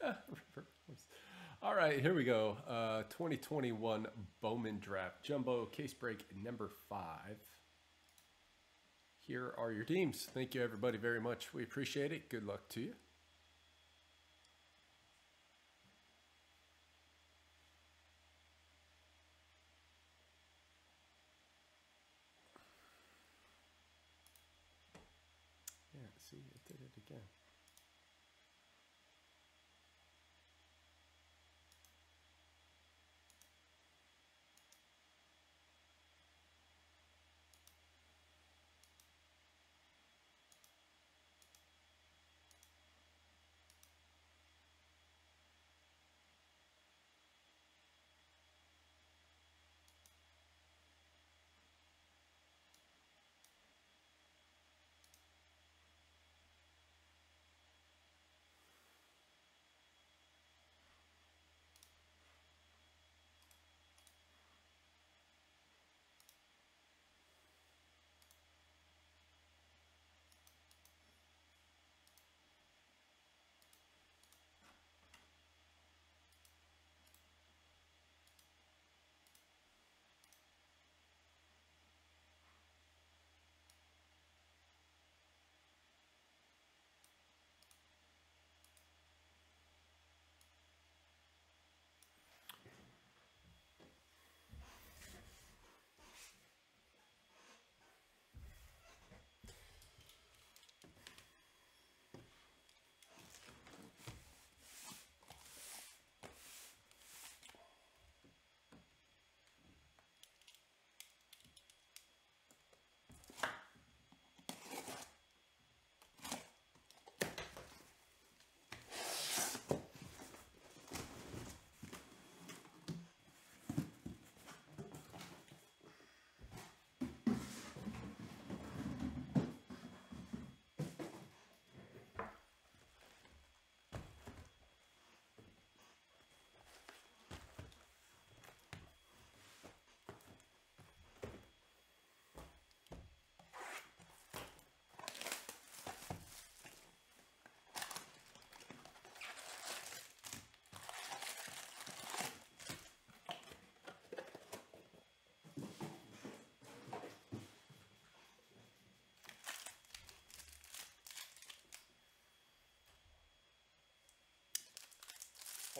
All right, here we go. Uh, 2021 Bowman Draft Jumbo Case Break number five. Here are your teams. Thank you, everybody, very much. We appreciate it. Good luck to you.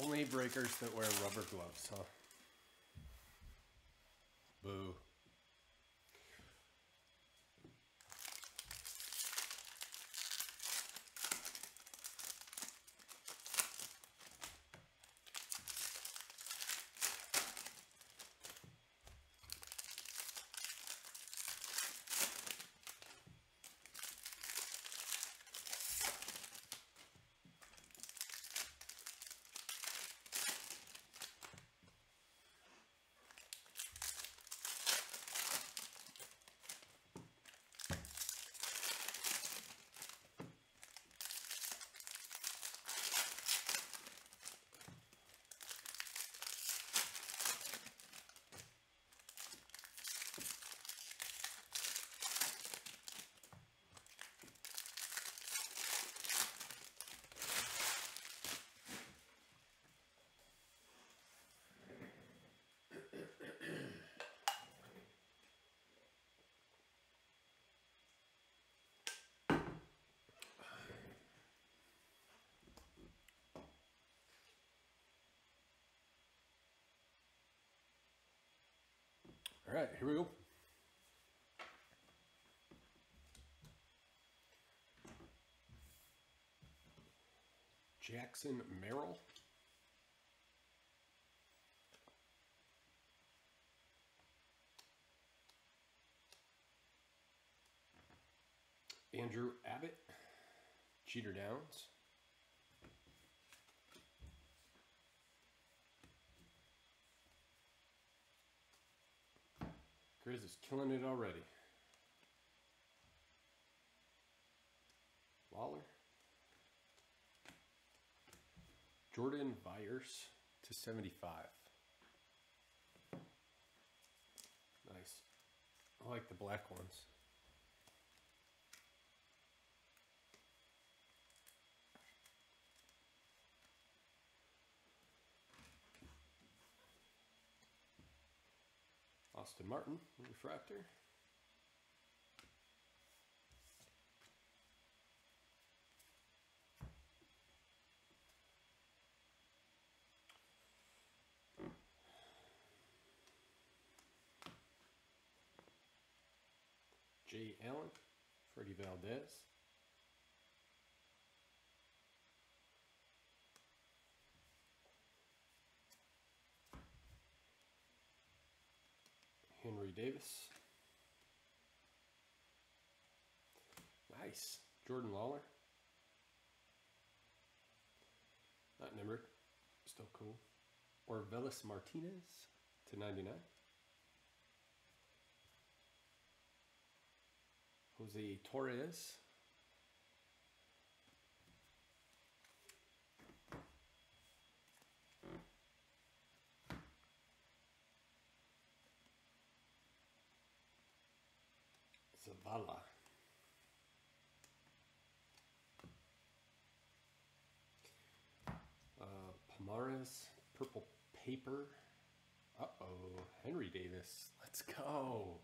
Only breakers that wear rubber gloves, huh? All right, here we go. Jackson Merrill. Andrew Abbott, Jeter Downs. Grizz is killing it already. Lawlar. Jordan Byers to 75. Nice. I like the black ones. Austin Martin, refractor. Jay Allen, Freddie Valdez. Henry Davis. Nice. Jordan Lawlar. Not numbered. Still cool. Orelvis Martinez to 99. Jose Torres. Zavala. Uh, Pomares, Purple Paper. Uh-oh, Henry Davis. Let's go.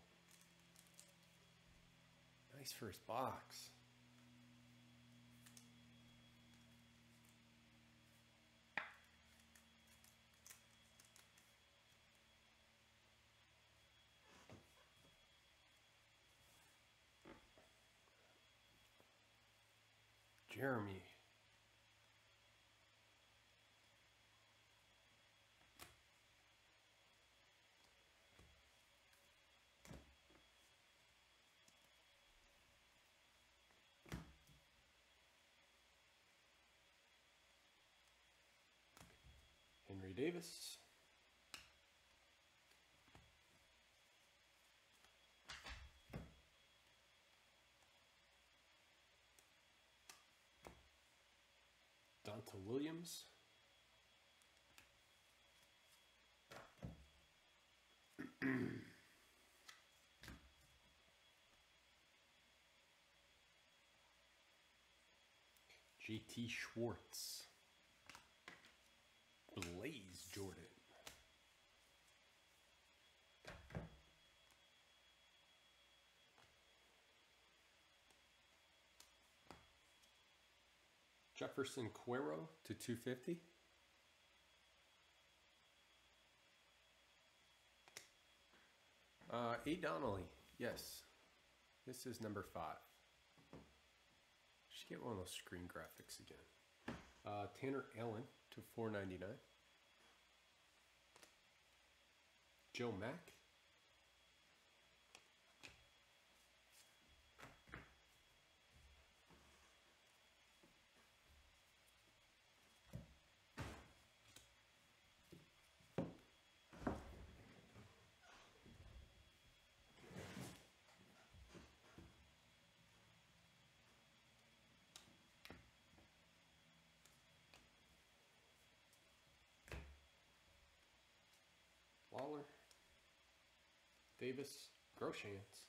Nice first box. Jeremy. Henry Davis. Donta Williams. JT Schwartz. Blaze Jordan. Jeferson Quero to 250. Uh, A. Donnelly, yes. This is number five. Should get one of those screen graphics again. Uh, Tanner Allen to 499. Joe Mack. Davis, Groshans.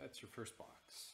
That's your first box.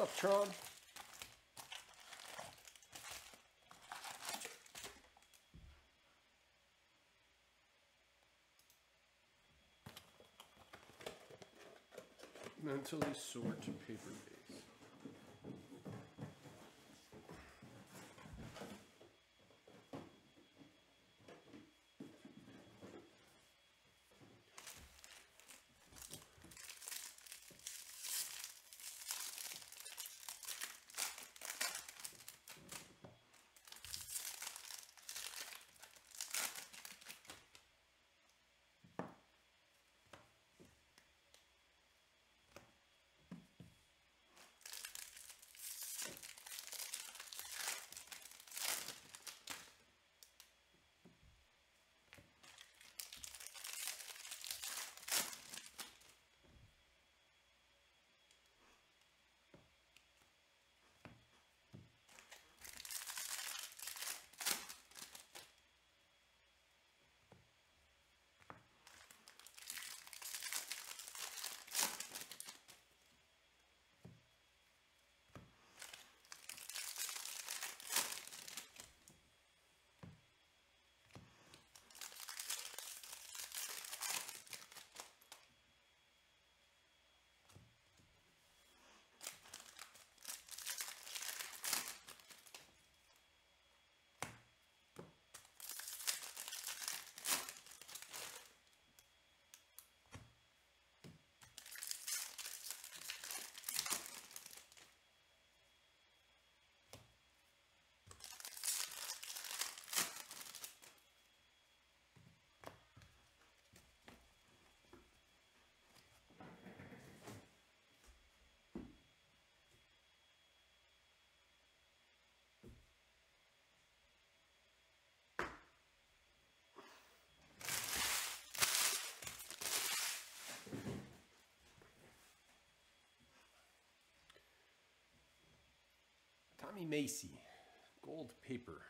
What's up, Tron? Mentally sort paper. Tommy Macy, gold paper.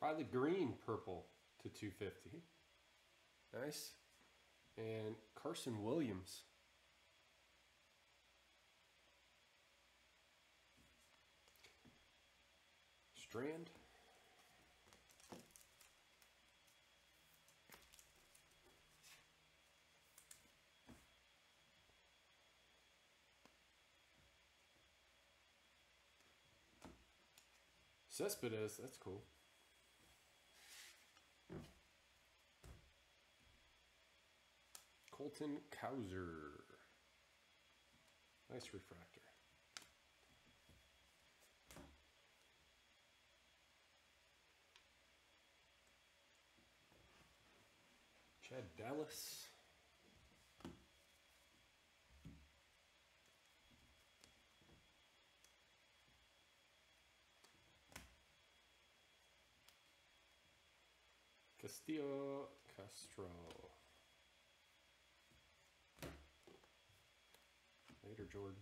Riley Greene, purple to 250. Nice. And Carson Williams. Strand. Cespedes, that's cool. Colton Cowser. Nice refractor. Chad Dallas. Castillo Castro. Later, Jordan.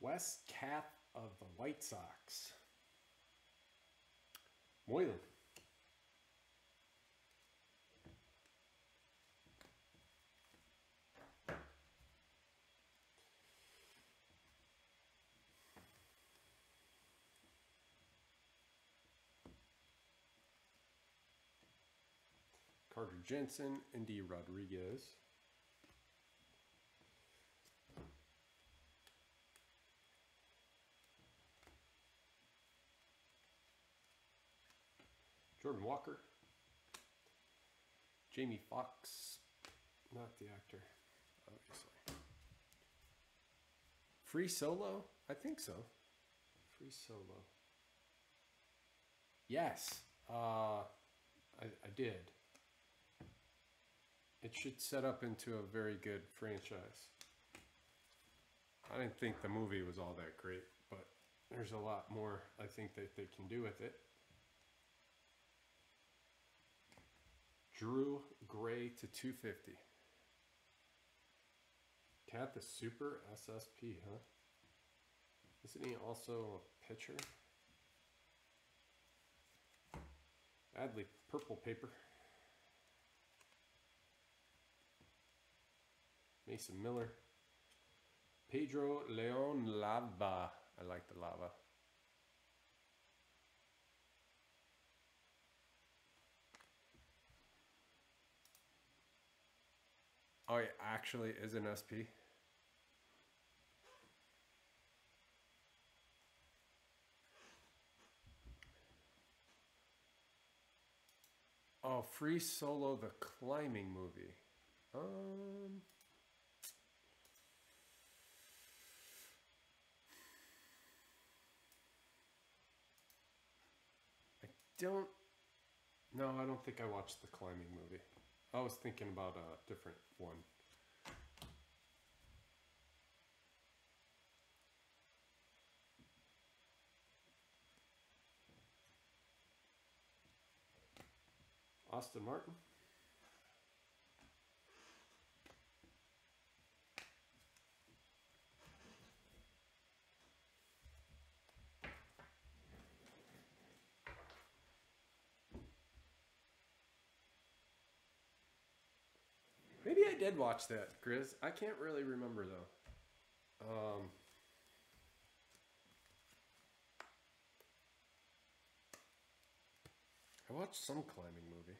Wes Kath of the White Sox. Moylan. Carter Jensen, and D. Rodriguez. Jordan Walker. Jamie Foxx, not the actor, obviously. Free solo? I think so. Free solo. Yes, uh, I, I did. It should set up into a very good franchise. I didn't think the movie was all that great, but there's a lot more I think that they can do with it. Drew Gray to 250. Cat the Super SSP, huh? Isn't he also a pitcher? Adley Purple Paper. Mason Miller. Pedro Leon Lava. I like the lava. Oh, it actually is an SP. Oh, Free Solo, the climbing movie. Um. Don't. No, I don't think I watched the climbing movie. I was thinking about a different one. Austin Martin. Maybe I did watch that, Grizz. I can't really remember though. Um, I watched some climbing movie.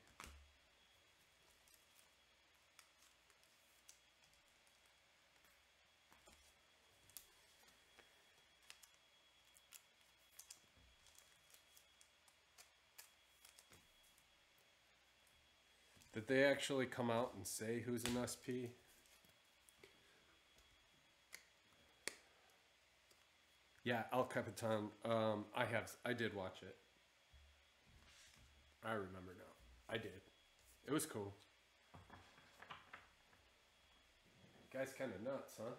Did they actually come out and say who's an SP? Yeah, El Capitan. Um, I have. I did watch it. I remember now. I did. It was cool. Guy's kind of nuts, huh?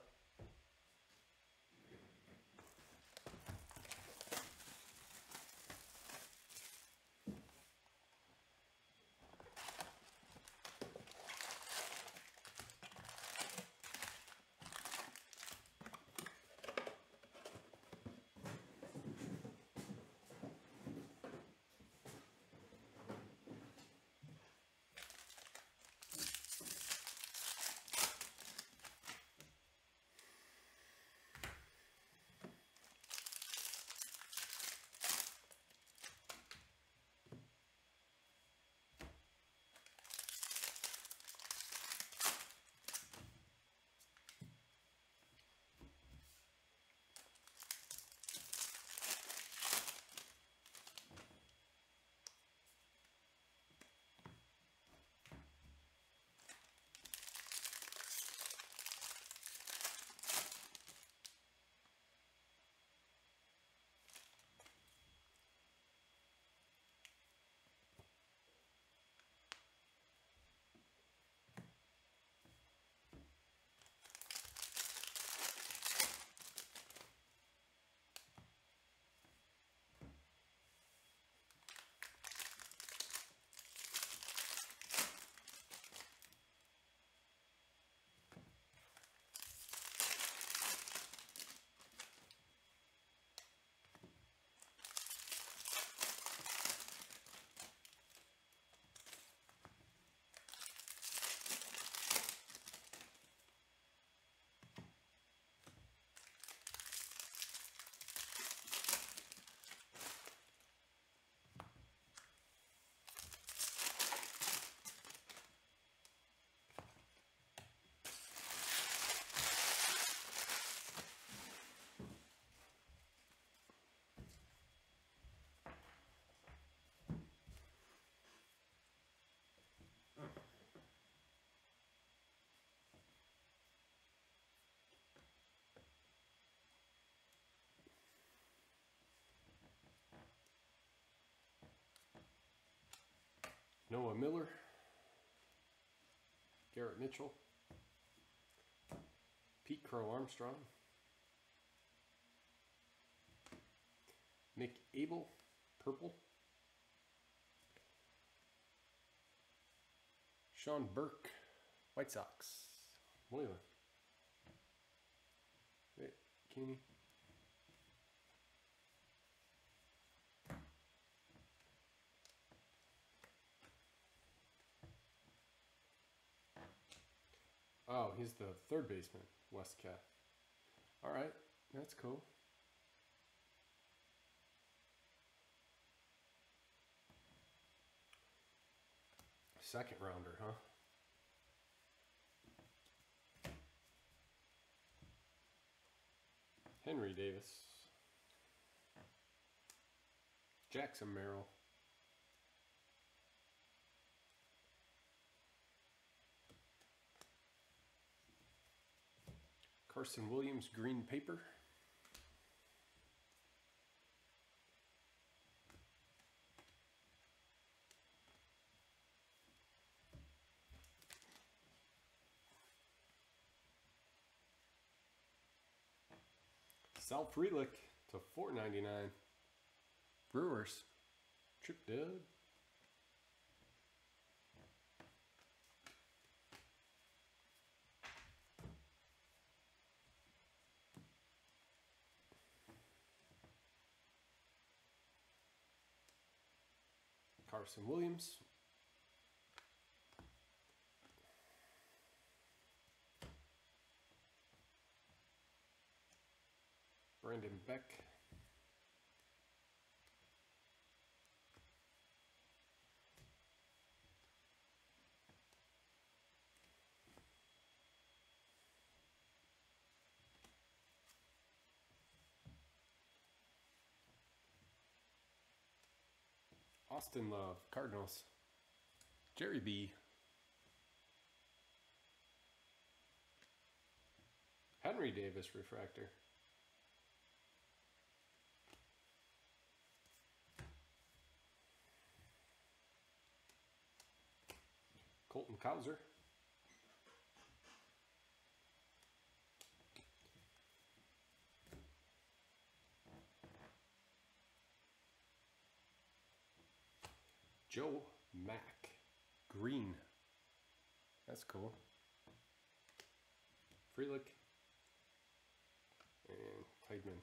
Noah Miller, Garrett Mitchell, Pete Crow Armstrong, Nick Abel, purple, Sean Burke, White Sox, muy bien. bikini. Oh, he's the third baseman, Wes Kath. All right, that's cool. Second rounder, huh? Henry Davis. Jackson Merrill. Carson Williams, green paper. Sal Frelick to four ninety nine. Brewers. Trip Dud. Carson Williams. Brandon Beck. Austin Love, Cardinals. Jerry B. Henry Davis, refractor. Colton Cowser. Joe Mack. Green. That's cool. Frelick. And Tiedemann.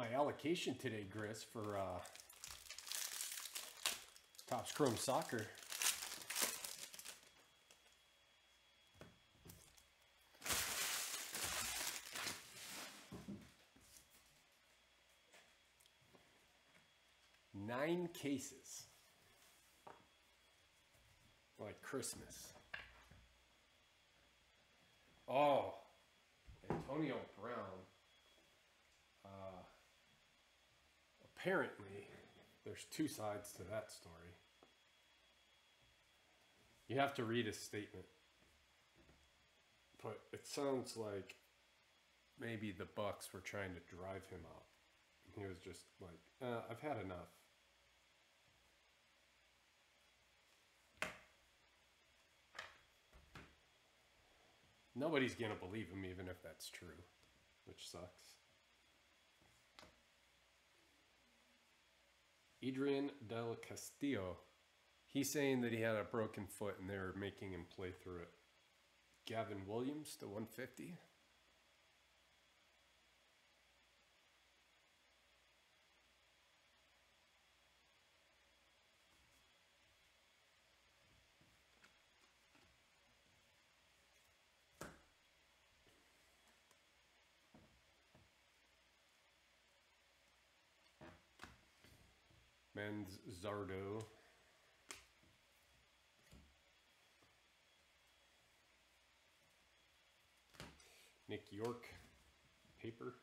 My allocation today, Grizz, for uh, Topps Chrome Soccer. Nine cases. Like Christmas. Oh, Antonio Brown. Uh, apparently, there's two sides to that story. You have to read his statement. But it sounds like maybe the Bucks were trying to drive him out. He was just like, uh, I've had enough. Nobody's gonna believe him, even if that's true, which sucks. Adrian Del Castillo, he's saying that he had a broken foot and they're making him play through it. Gavin Williams the 150. Men's Zardo. Nick Yorke, paper.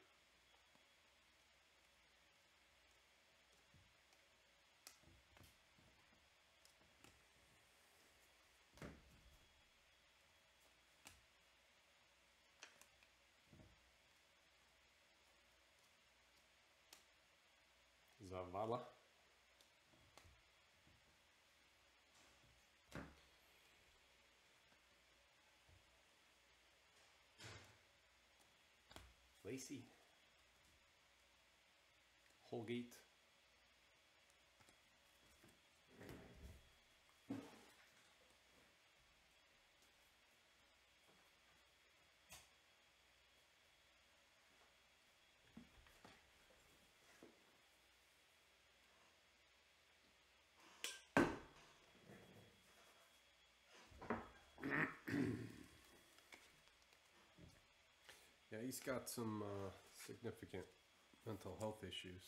Zavala. Lacey. Holgate. Yeah, he's got some uh, significant mental health issues.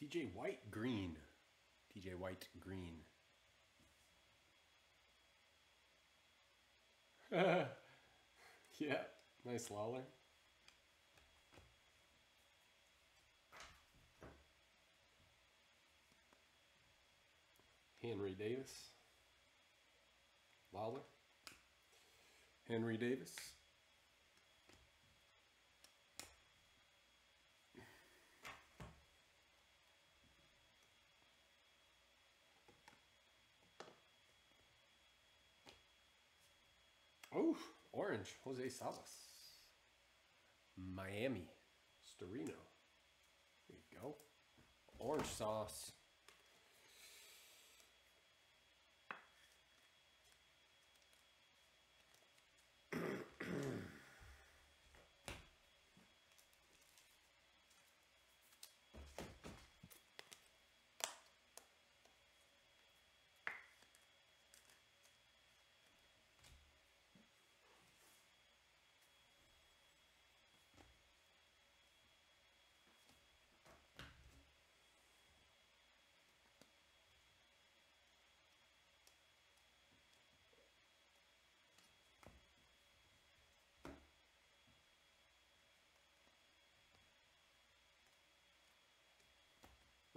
TJ White Green. TJ White Green. yeah, nice Lawlar. Henry Davis. Lawlar. Henry Davis. Oh, orange. Jose Salas. Miami. Storino. There you go. Orange sauce.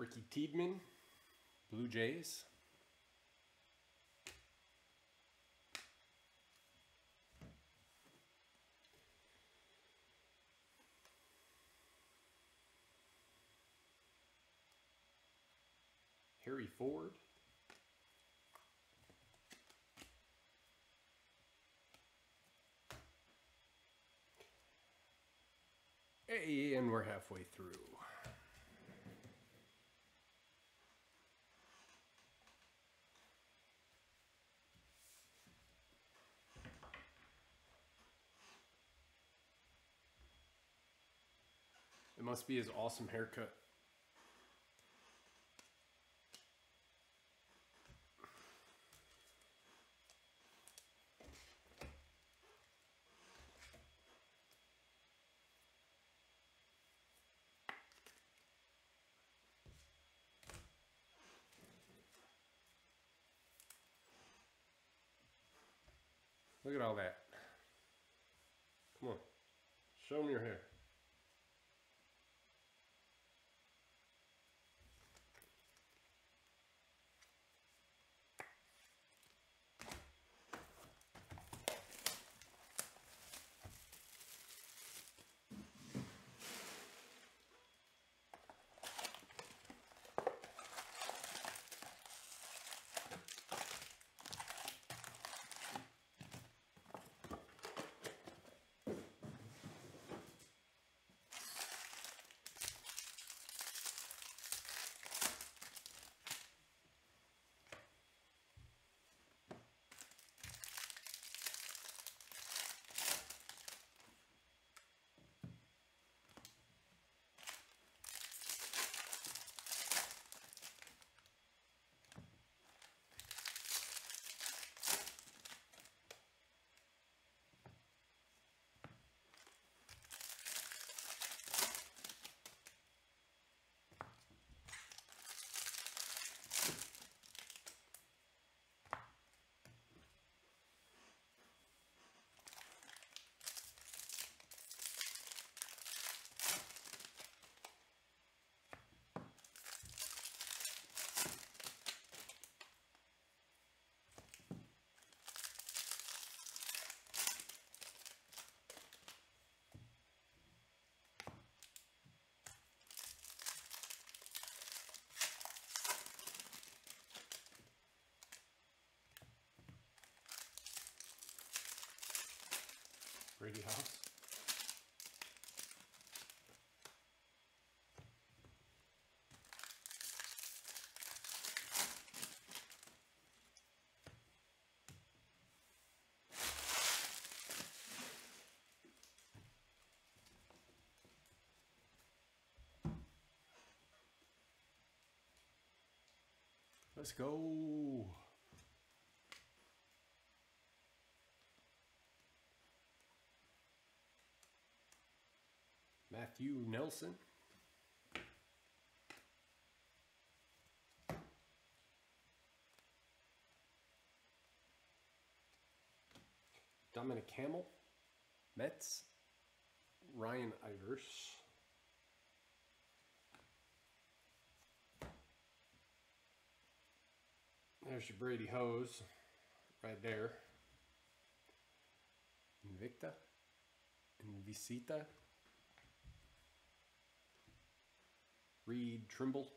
Ricky Tiedemann, Blue Jays. Harry Ford. And we're halfway through. Must be his awesome haircut. Look at all that. Brady House. Let's go. Matthew Nelson. Dominic Hamel, Mets, Ryan Ivers. There's your Brady House right there. Invicta, Invisita, Reed Trimble.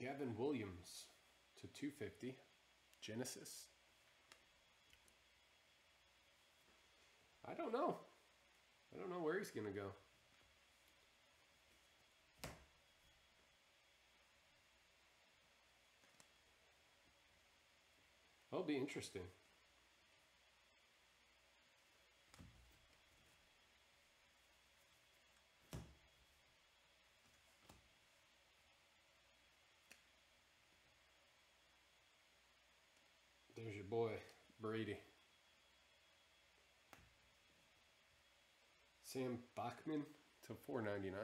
Gavin Williams to 250. Genesis. I don't know. I don't know where he's going to go. That'll be interesting. There's your boy, Brady. Sam Bachman to 499.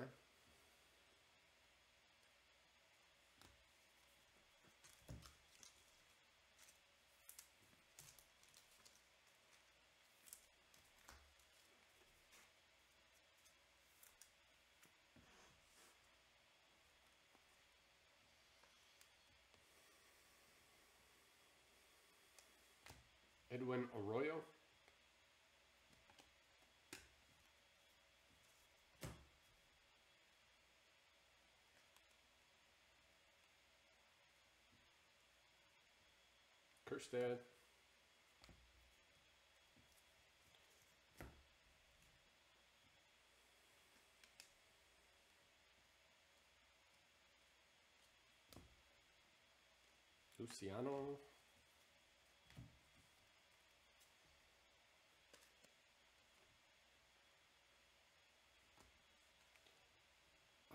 Edwin Arroyo. Kjerstad. Luciano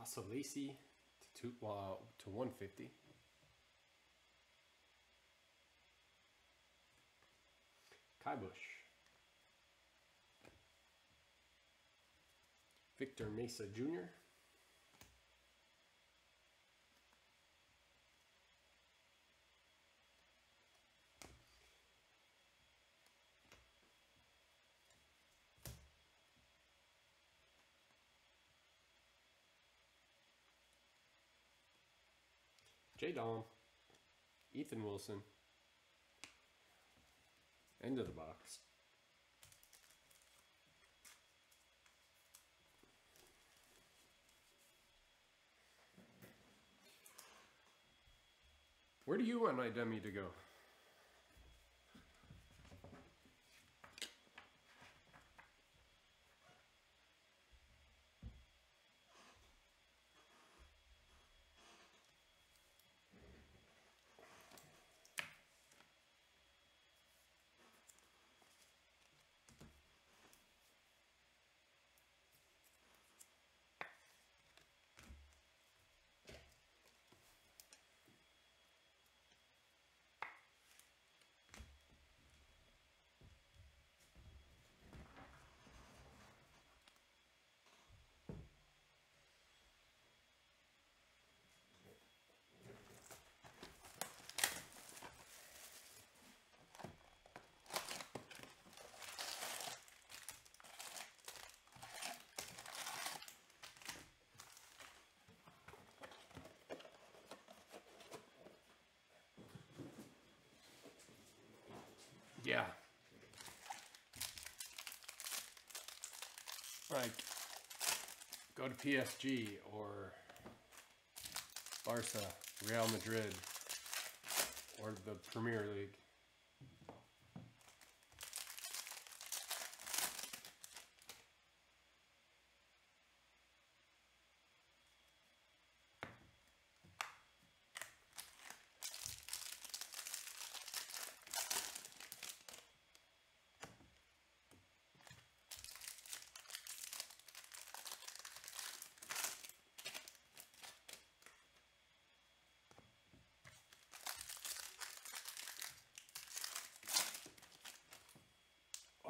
Asalasi to two, uh, to 150. Kybush. Victor Mesa Jr. J Dom, Ethan Wilson, end of the box. Where do you want my dummy to go? Yeah. Like, go to PSG or Barca, Real Madrid, or the Premier League.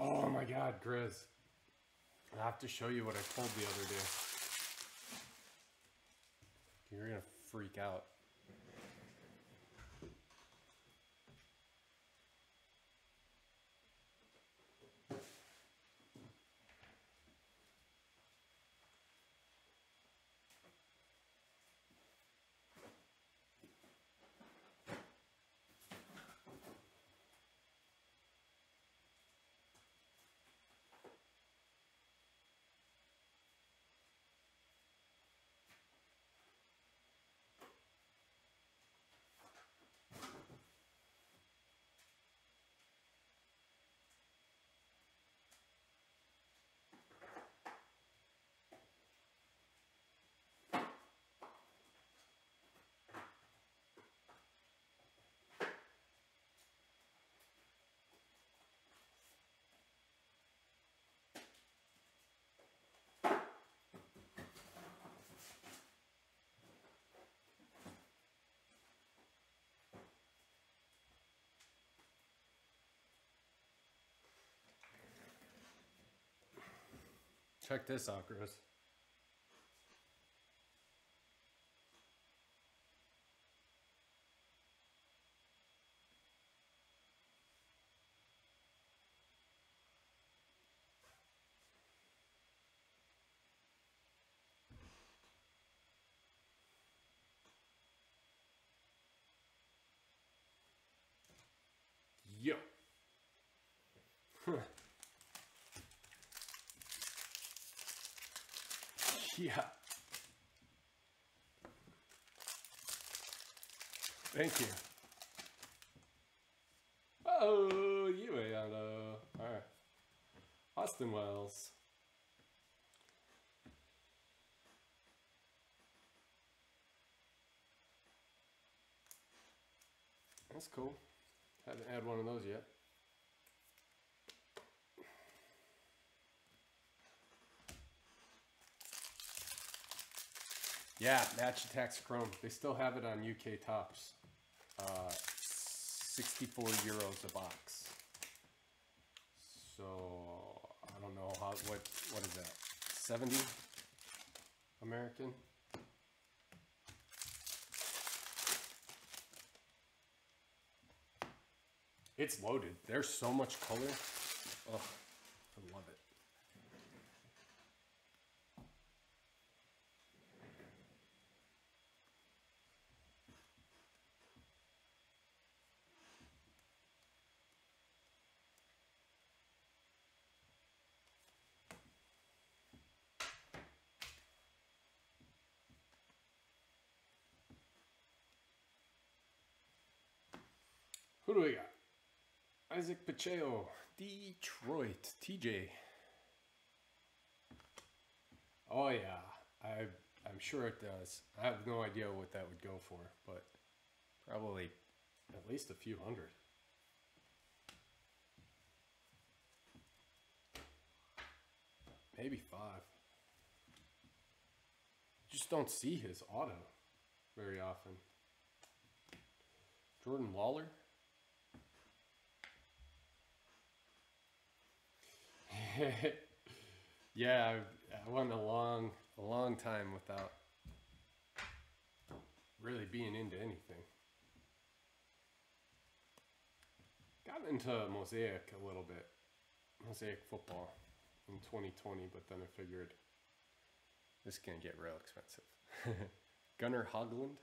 Oh my god, Grizz. I have to show you what I pulled the other day. You're gonna freak out. Check this out, Grizz. Yeah. Thank you. Oh, you. All right. Austin Wells. That's cool. Haven't had one of those yet. Yeah, Match Attax Chrome. They still have it on UK Topps. Uh, 64 euros a box. So I don't know how what what is that? 70 American. It's loaded. There's so much color. I love it. Who do we got? Izaac Pacheco, Detroit, TJ. Oh yeah, I I'm sure it does. I have no idea what that would go for, but probably at least a few hundred. Maybe five. Just don't see his auto very often. Jordan Lawlar. yeah, I, I went a long, a long time without really being into anything. Got into Mosaic a little bit, Mosaic football in 2020, but then I figured this is gonna get real expensive. Gunnar Hoglund.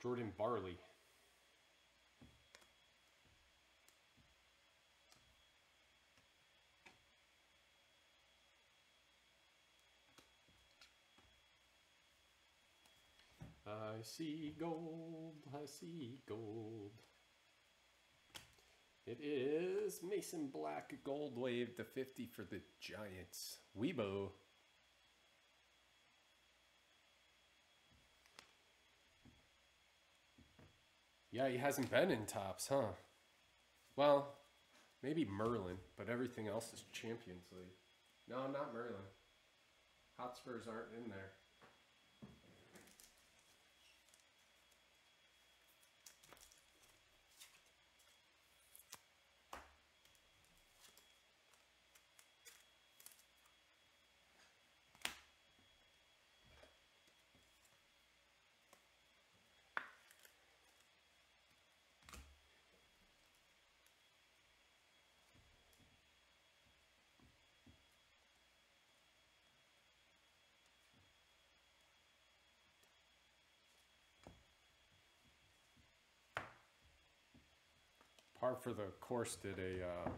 Jordan Barley. I see gold, I see gold. It is Mason Black Gold Wave to 50 for the Giants. Weibo. Yeah, he hasn't been in Topps, huh? Well, maybe Merlin, but everything else is Champions League. No, not Merlin. Hotspurs aren't in there. Par for the course did a uh,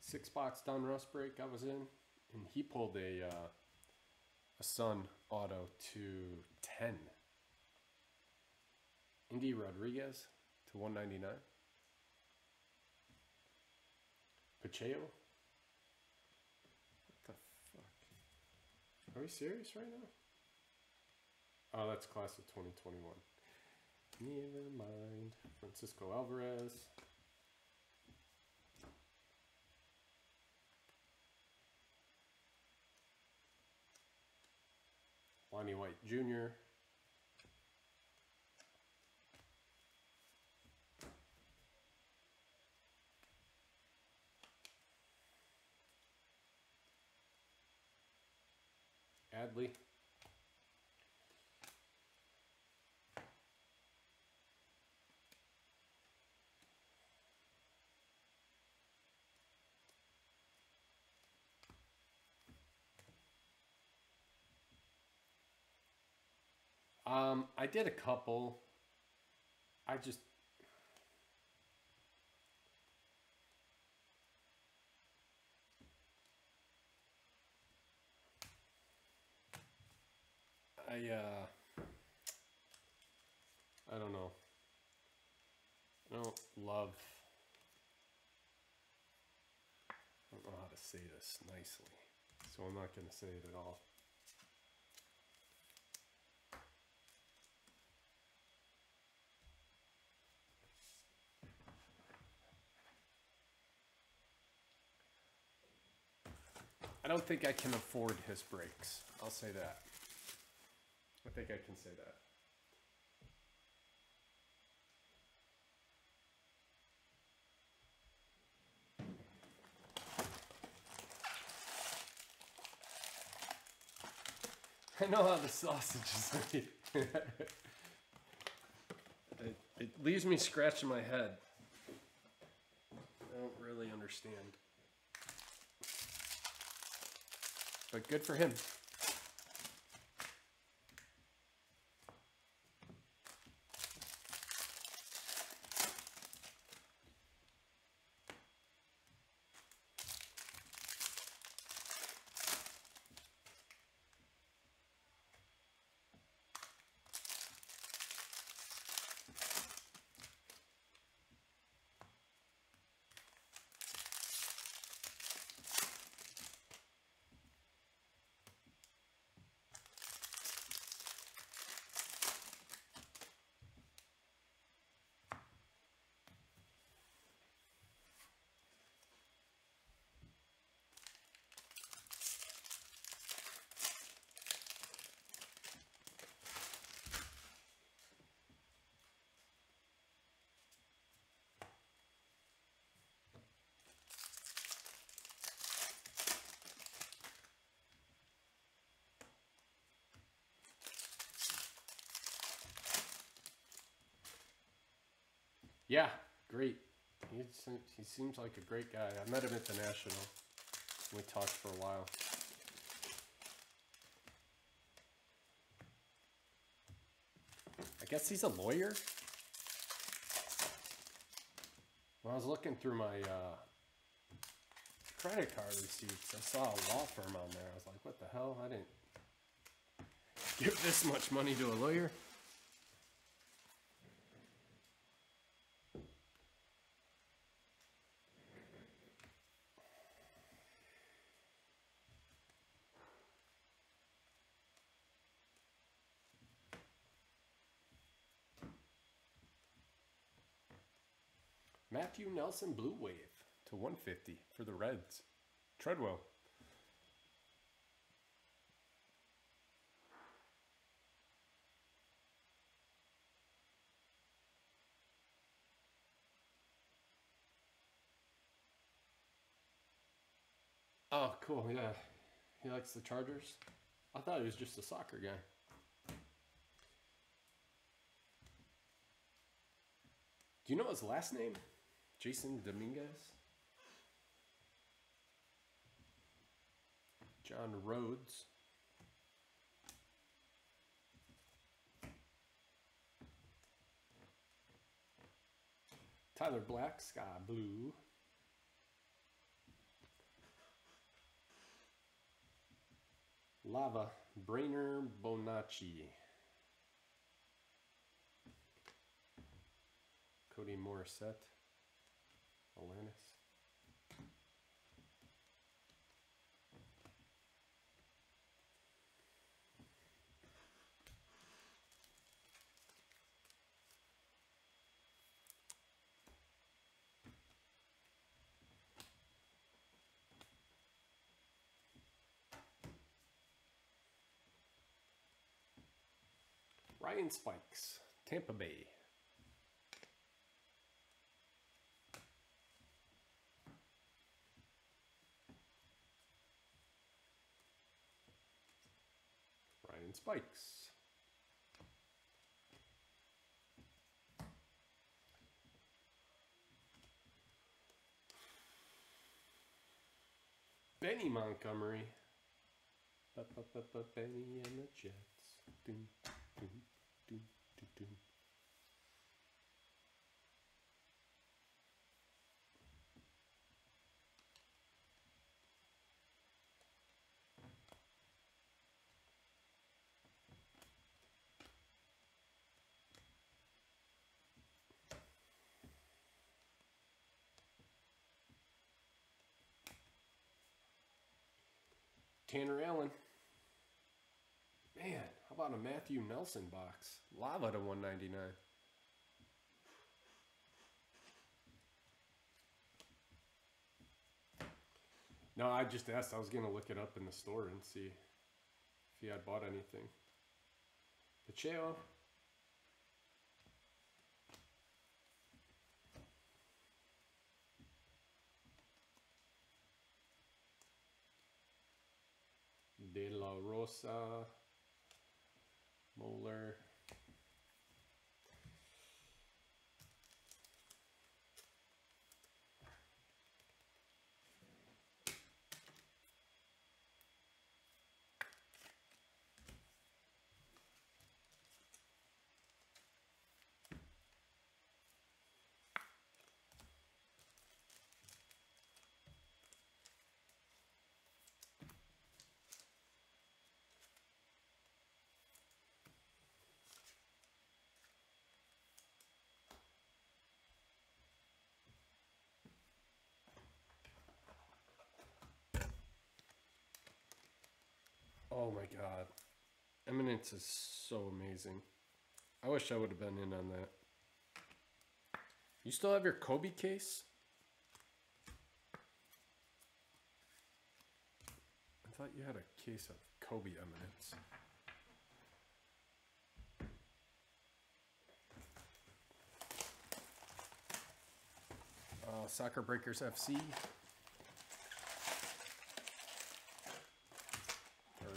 six box Donruss break I was in, and he pulled a uh, a Sun Auto to ten. Endy Rodriguez to one ninety nine. Pacheco. What the fuck? Are we serious right now? Oh, that's class of twenty twenty one. Never mind. Francisco Alvarez. Lonnie White Jr. Adley. Um, I did a couple. I just I uh I don't know. I don't love I don't know how to say this nicely. So I'm not going to say it at all. Don't think I can afford his breaks. I'll say that. I think I can say that. I know how the sausage is made. it, it leaves me scratching my head. I don't really understand. But good for him. Yeah, great. He, he seems like a great guy. I met him at the National. We talked for a while. I guess he's a lawyer. When I was looking through my uh, credit card receipts, I saw a law firm on there. I was like, what the hell? I didn't give this much money to a lawyer. Matthew Nelson Blue Wave to 150 for the Reds. Treadwell. Oh, cool. Yeah. He likes the Chargers. I thought he was just a soccer guy. Do you know his last name? Jasson Dominguez? John Rhodes. Tyler Black, Sky Blue. Lava, Brainer Bonaci. Cody Morissette, Alanis. Ryan Spikes, Tampa Bay. Ryan Spikes. Benny Montgomery. Benny and the Jets. Doom, doom, Tanner Allen. Man, how about a Matthew Nelson box? Lava to 199. No, I just asked. I was gonna look it up in the store and see if he had bought anything. Pacheco. De La Rosa. Moeller. Oh my god. Eminence is so amazing. I wish I would have been in on that. You still have your Kobe case? I thought you had a case of Kobe Eminence. Uh, Soccer Breakers FC. Or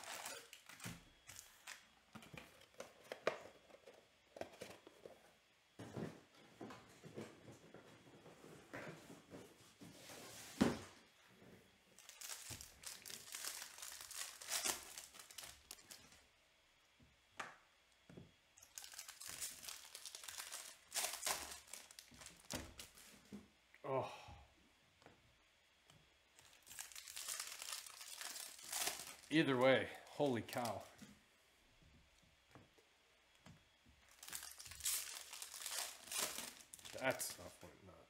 Either way, holy cow. That stuff went nuts.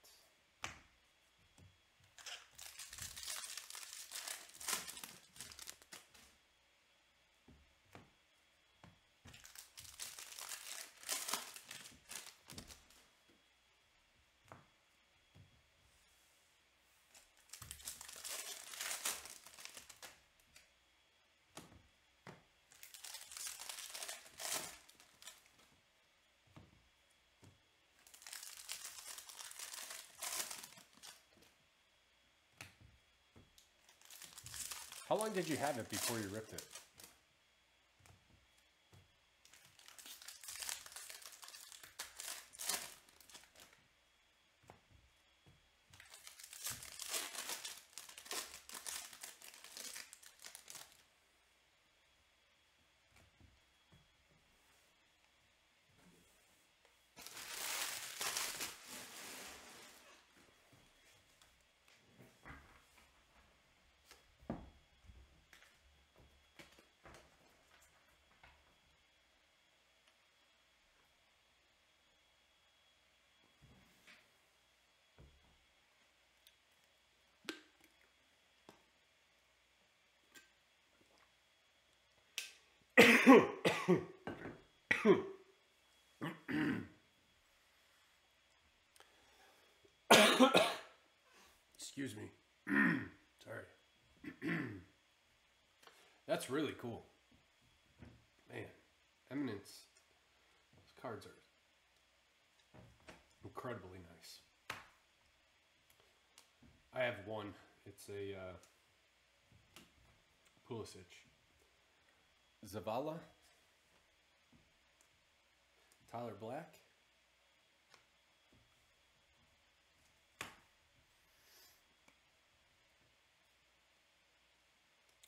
How long did you have it before you ripped it? Excuse me. Sorry. That's really cool. Man, Eminence. Those cards are incredibly nice. I have one. It's a uh, Pulisic. Zavala. Tyler Black.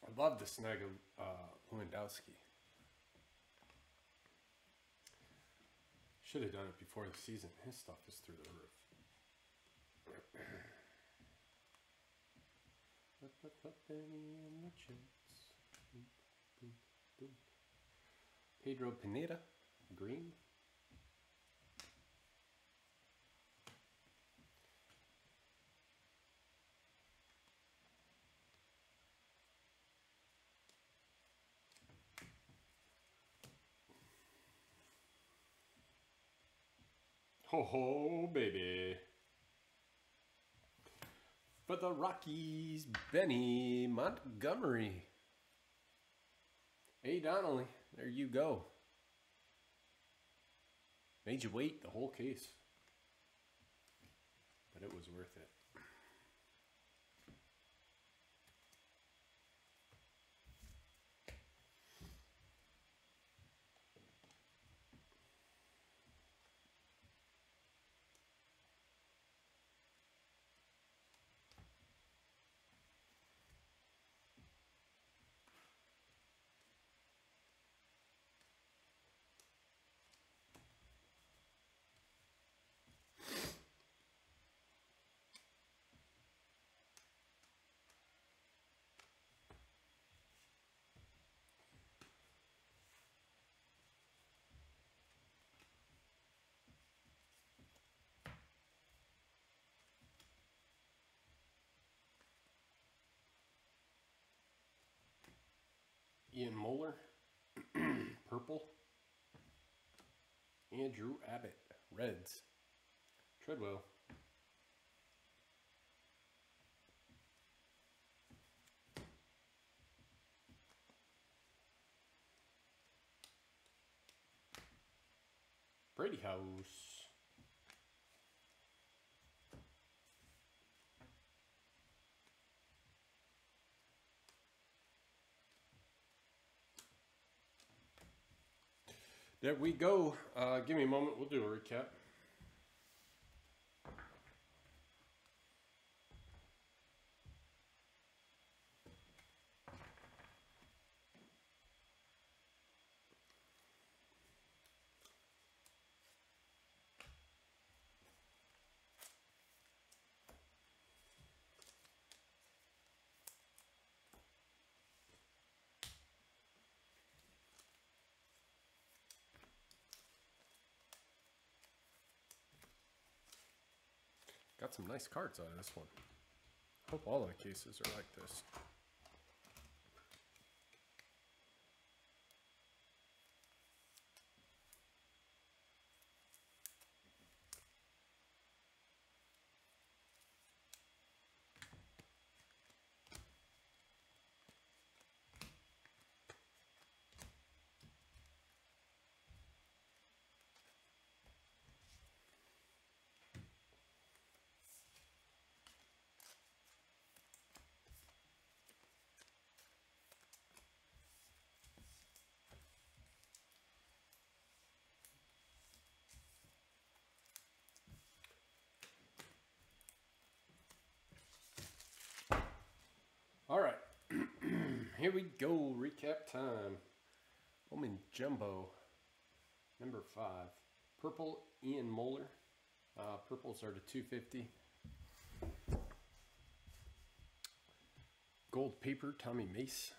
I'd love to snag a uh, Lewandowski. Should have done it before the season. His stuff is through the roof. Pedro Pineda, green. Ho ho, baby. For the Rockies, Benny Montgomery. Hey, Donnelly there you go. Made you wait the whole case. But it was worth it. Ian Moller, purple. Andrew Abbott, reds. Treadwell. Brady House. There we go. Uh, give me a moment. We'll do a recap. Got some nice cards out of this one. Hope all of the cases are like this. All right, here we go. Recap time. Bowman Jumbo, number five. Purple Ian Moller. Uh, purples are to 250. Gold paper Tommy Mace.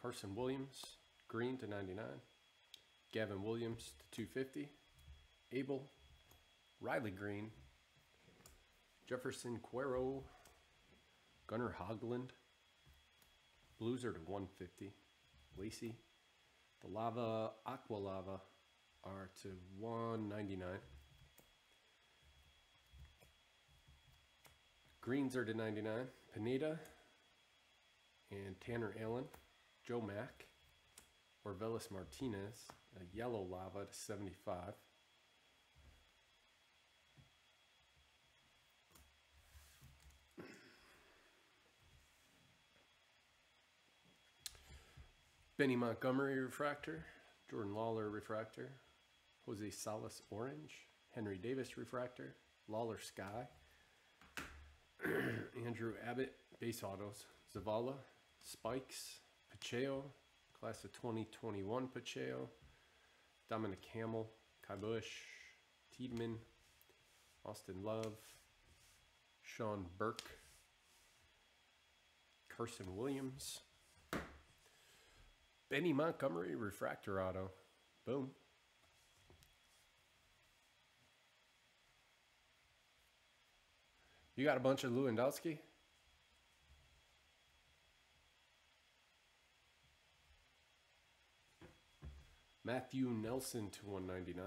Carson Williams, green to 99. Gavin Williams to 250. Abel, Riley Greene, Jeferson Quero, Gunnar Hoglund. Blues are to 150. Lacey. The Lava Aqua Lava are to 199. Greens are to 99. Pineda and Tanner Allen. Joe Mack. Orelvis Martinez. A yellow lava to 75. Benny Montgomery refractor, Jordan Lawlar refractor, Jose Salas orange, Henry Davis refractor, Lawlar sky, Andrew Abbott base autos, Zavala, Spikes, Pacheco, class of 2021 Pacheco, Dominic Hamel, Ky Bush, Tiedemann, Austin Love, Sean Burke, Carson Williams, Benny Montgomery refractor auto. Boom. You got a bunch of Lewandowski? Matthew Nelson to 199.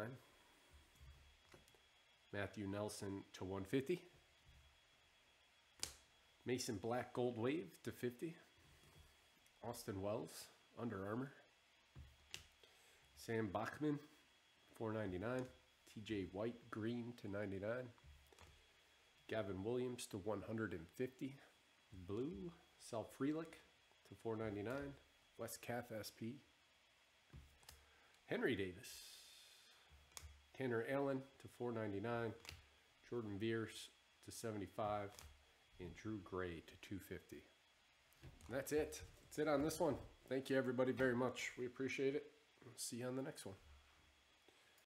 Matthew Nelson to 150. Mason Black Gold Wave to 50. Austin Wells Under Armour. Sam Bachman 499. TJ White Green to 99. Gavin Williams to 150. Blue Sal Frelick to 499. Wes Kath SP. Henry Davis. Tanner Allen to 499. Jordan Veers to 75. And Drew Gray to 250. And that's it. That's it on this one. Thank you everybody very much. We appreciate it. See you on the next one.